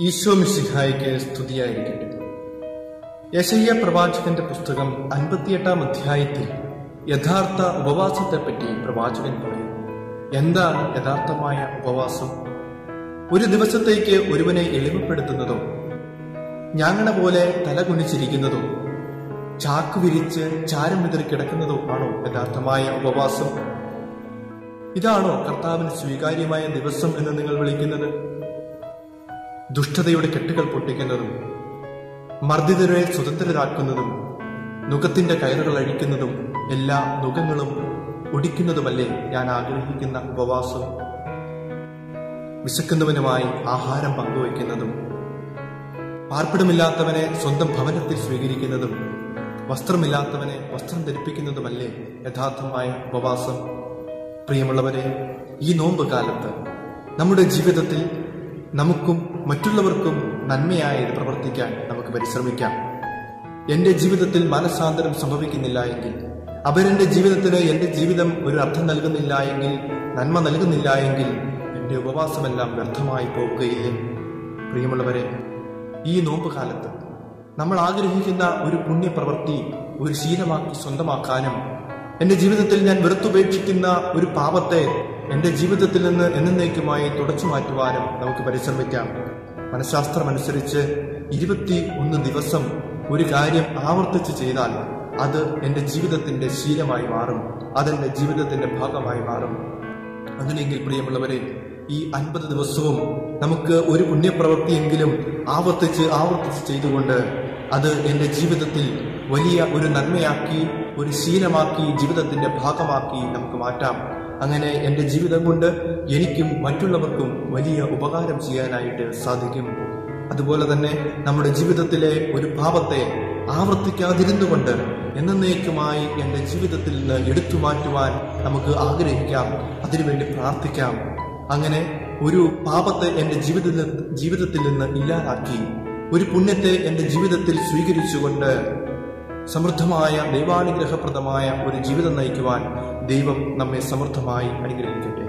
ഈശോ മിശിഹായിക്ക് സ്തുതിയായിരിക്കട്ടെ. യശയ്യ പ്രവാചകന്റെ പുസ്തകം അൻപത്തിയെട്ടാം അധ്യായത്തിൽ യഥാർത്ഥ ഉപവാസത്തെപ്പറ്റി പ്രവാചകൻ പറയും എന്താണ് യഥാർത്ഥമായ ഉപവാസം? ഒരു ദിവസത്തേക്ക് ഒരുവനെ എളിമപ്പെടുത്തുന്നതോ ഞാങ്ങണ പോലെ തല കുനിച്ചിരിക്കുന്നതോ ചാക്ക് വിരിച്ച് ചാരം വിതറി കിടക്കുന്നതോ ആണോ യഥാർത്ഥമായ ഉപവാസം? ഇതാണോ കർത്താവിന് സ്വീകാര്യമായ ദിവസം എന്ന് നിങ്ങൾ വിളിക്കുന്നത്? ദുഷ്ടതയുടെ കെട്ടുകൾ പൊട്ടിക്കുന്നതും മർദ്ദിതരെ സ്വതന്ത്രരാക്കുന്നതും നുഖത്തിന്റെ കയറുകൾ അഴിക്കുന്നതും എല്ലാ നുഖങ്ങളും ഒടിക്കുന്നതുമല്ലേ ഞാൻ ആഗ്രഹിക്കുന്ന ഉപവാസം? വിശക്കുന്നവനുമായി ആഹാരം പങ്കുവയ്ക്കുന്നതും പാർപ്പിടമില്ലാത്തവനെ സ്വന്തം ഭവനത്തിൽ സ്വീകരിക്കുന്നതും വസ്ത്രമില്ലാത്തവനെ വസ്ത്രം ധരിപ്പിക്കുന്നതുമല്ലേ യഥാർത്ഥമായ ഉപവാസം? പ്രിയമുള്ളവരെ ഈ നോമ്പ് കാലത്ത് നമ്മുടെ ജീവിതത്തിൽ നമുക്കും മറ്റുള്ളവർക്കും നന്മയായത് പ്രവർത്തിക്കാൻ നമുക്ക് പരിശ്രമിക്കാം. എന്റെ ജീവിതത്തിൽ മനസാന്തരം സംഭവിക്കുന്നില്ല എങ്കിൽ അവരെന്റെ ജീവിതത്തിന് എന്റെ ജീവിതം ഒരു അർത്ഥം നൽകുന്നില്ല എങ്കിൽ നന്മ നൽകുന്നില്ല എങ്കിൽ എന്റെ ഉപവാസമെല്ലാം വ്യർത്ഥമായി പോകുകയില്ലേ പ്രിയമുള്ളവരെ ഈ നോമ്പ് കാലത്ത് നമ്മൾ ആഗ്രഹിക്കുന്ന ഒരു പുണ്യപ്രവൃത്തി ഒരു ശീലമാക്കി സ്വന്തമാക്കാനും എന്റെ ജീവിതത്തിൽ ഞാൻ വെറുത്തുപേക്ഷിക്കുന്ന ഒരു പാപത്തെ എന്റെ ജീവിതത്തിൽ നിന്ന് എന്നേക്കുമായി തുടച്ചു മാറ്റുവാനും നമുക്ക് പരിശ്രമിക്കാം. മനഃശാസ്ത്രമനുസരിച്ച് ഇരുപത്തി ഒന്ന് ദിവസം ഒരു കാര്യം ആവർത്തിച്ച് ചെയ്താൽ അത് എന്റെ ജീവിതത്തിന്റെ ശീലമായി മാറും. അതെന്റെ ജീവിതത്തിന്റെ ഭാഗമായി മാറും. അങ്ങനെയെങ്കിൽ പ്രിയമുള്ളവരെ ഈ അൻപത് ദിവസവും നമുക്ക് ഒരു പുണ്യപ്രവൃത്തിയെങ്കിലും ആവർത്തിച്ച് ആവർത്തിച്ച് ചെയ്തുകൊണ്ട് അത് എന്റെ ജീവിതത്തിൽ വലിയ ഒരു നന്മയാക്കി ഒരു ശീലമാക്കി ജീവിതത്തിന്റെ ഭാഗമാക്കി നമുക്ക് മാറ്റാം. അങ്ങനെ എന്റെ ജീവിതം കൊണ്ട് എനിക്കും മറ്റുള്ളവർക്കും വലിയ ഉപകാരം ചെയ്യാനായിട്ട് സാധിക്കും. അതുപോലെ തന്നെ നമ്മുടെ ജീവിതത്തിലെ ഒരു പാപത്തെ ആവർത്തിക്കാതിരുന്നുകൊണ്ട് എന്നേക്കുമായി എന്റെ ജീവിതത്തിൽ നിന്ന് എടുത്തു മാറ്റുവാൻ നമുക്ക് ആഗ്രഹിക്കാം. അതിനുവേണ്ടി പ്രാർത്ഥിക്കാം. അങ്ങനെ ഒരു പാപത്തെ എന്റെ ജീവിതത്തിൽ ജീവിതത്തിൽ നിന്ന് ഇല്ലാതാക്കി ഒരു പുണ്യത്തെ എന്റെ ജീവിതത്തിൽ സ്വീകരിച്ചുകൊണ്ട് സമൃദ്ധമായ ദൈവാനുഗ്രഹപ്രദമായ ഒരു ജീവിതം നയിക്കുവാൻ ദൈവം നമ്മെ സമൃദ്ധമായി അനുഗ്രഹിക്കട്ടെ.